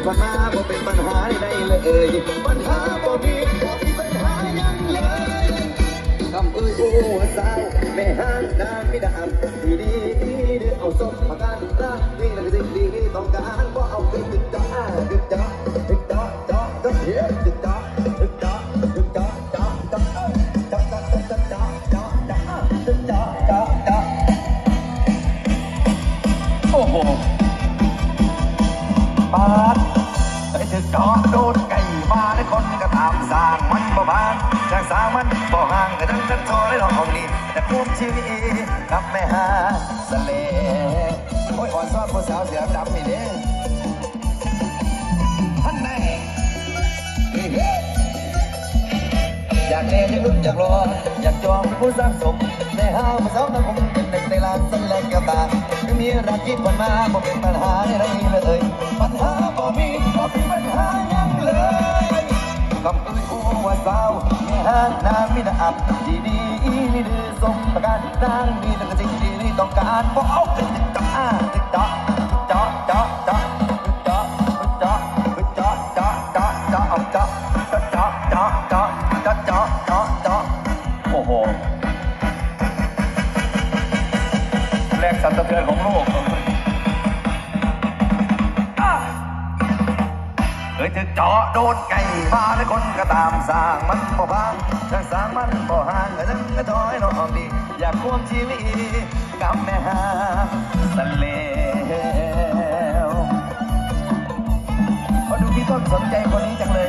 มีรักที่ผ่าบ่เป็นปัญหาใดเลยปัญหาบ่มีบ่มีปัญหายังเลยคำเอ้ยโอ้สาวแม่ห้างนางไม่ดามดีดีเดือเอาศพมากันรักนี่นั่นคือสิ่งที่ต้องการบ่เอาไปติดต่อติดต่อติดต่อต่อต่อเฮ้ยติดต่อติดต่อติดต่อต่อต่อต่อต่อต่อต่อต่อ โดนไก่มาได้คนก็ตามสร้างมันบ่บานสร้างสร้างมันบ่ห่างก็ทั้งทั้งโทรได้ลองของดีแต่ควบชีวิตกับแม่หาสเลโอ้ยอ่อนซ้อนผู้สาวเสือดำนี่เด้ท่านแน่อยากเล่นอยากลุ้นอยากรออยากจองผู้สร้างสมในห้าวมาสองตะคุมเป็นหนึ่งในล้านสเลกกระตาไม่มีรักที่ผ่านมาบ่เป็นปัญหาใดเลยปัญหาบ่มีบ่มีปัญหา ยคำเอ้ยโอ้ว่าสาวแม่ห้างนางมีแต่อับดีดีนี่ดื้อสมประการนางมีแต่สิ่งที่นี่ต้องการบ่เอาติดต่ออ่าติดต่อเจาะเจาะเจาะเจาะเจาะเจาะเจาะเจาะเจาะเอาจาะเจาะเจาะเจาะเจาะเจาะเจาะเจาะโอ้โหแรงสั่นสะเทือนของโลก เคยถึกเจาะโดนไก่มาแล้คนก็ตามสร้างมันบ่บางสร้างสร้างมันบ่ห่างก็ทั้งก็ถอยน้องดีอยากควงชีวิตกับแม่หาสเลวมาดูพี่ต้นสนใจคนนี้จังเลย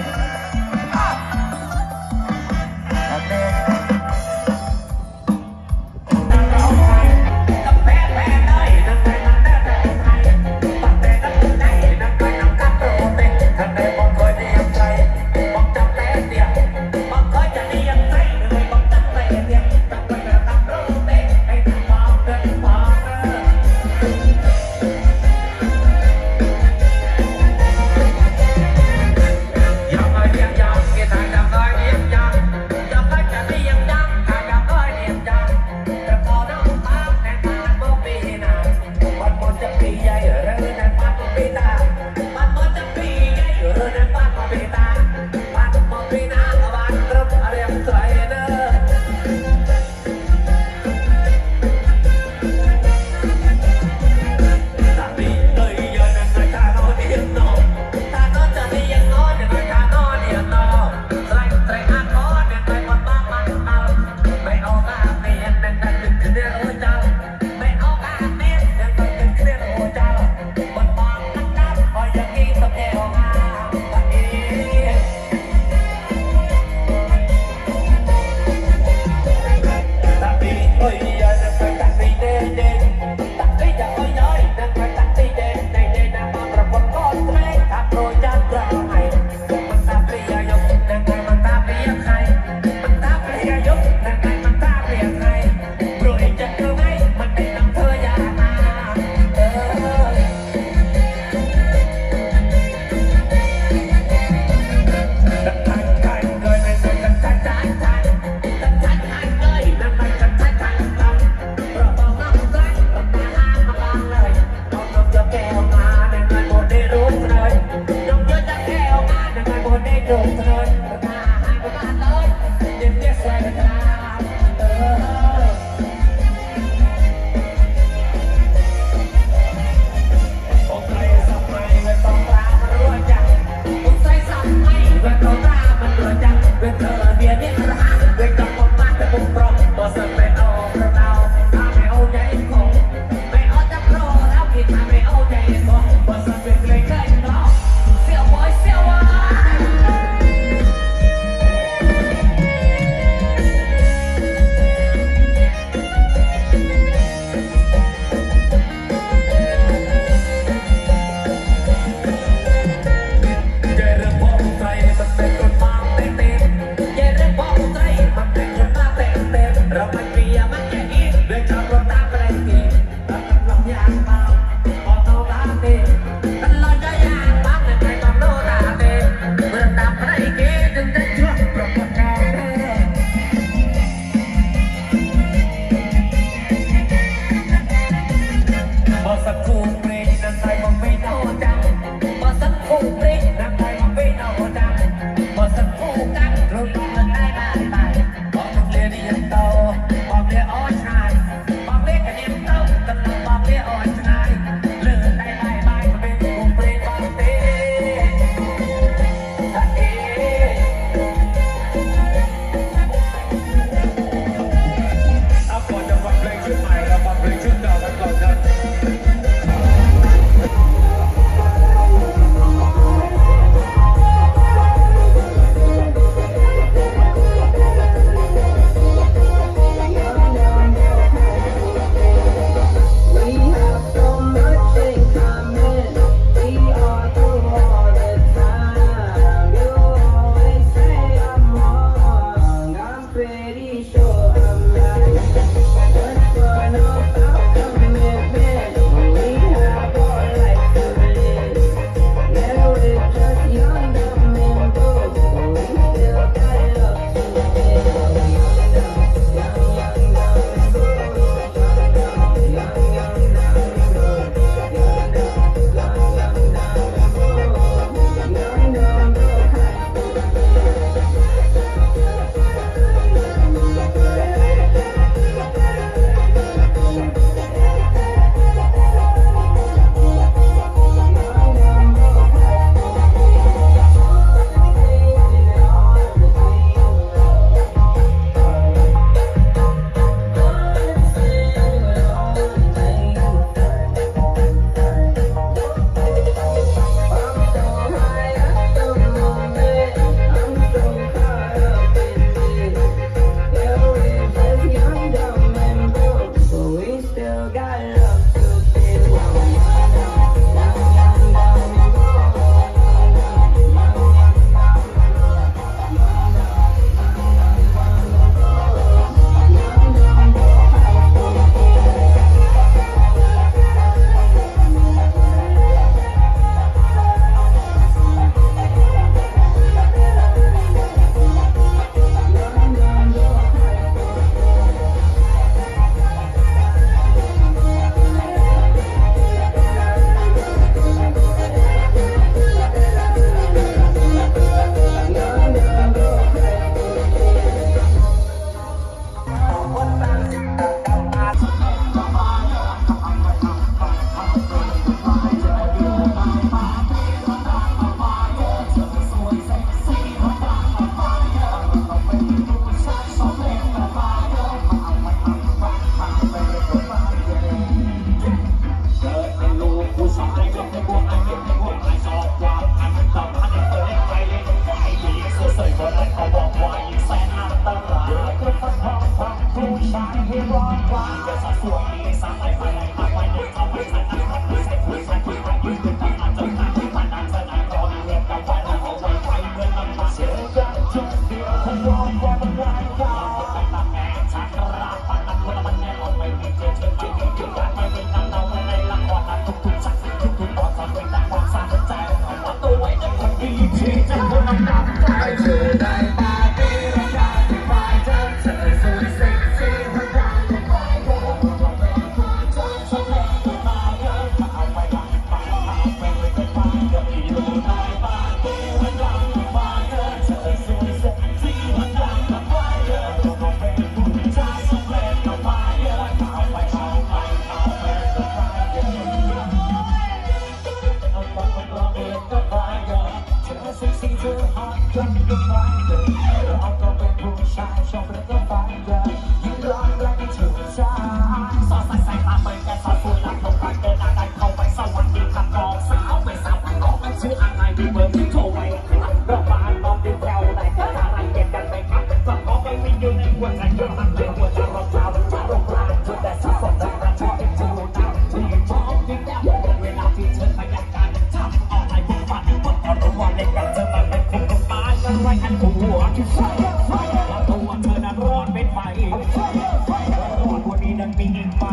ไป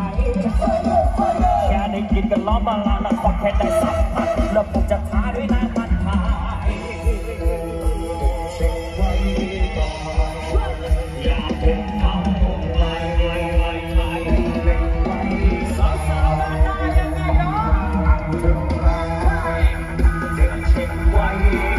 แค่ได้กินกันล้อมาลาละสักแค่ได้สักพักแล้วผมจะท้าด้วยนะมันท้าอย่นไหยไว้